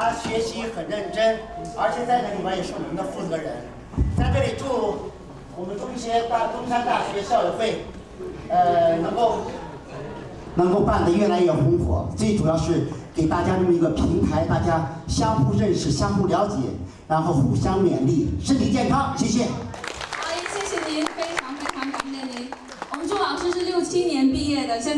他学习很认真而且在这里边也是我们的负责人。在这里祝我们中学大中山大学校友会呃能够能够办得越来越红火最主要是给大家这么一个平台大家相互认识相互了解然后互相勉励身体健康谢谢。阿姨谢谢您非常非常感谢您。我们朱老师是六七年毕业的现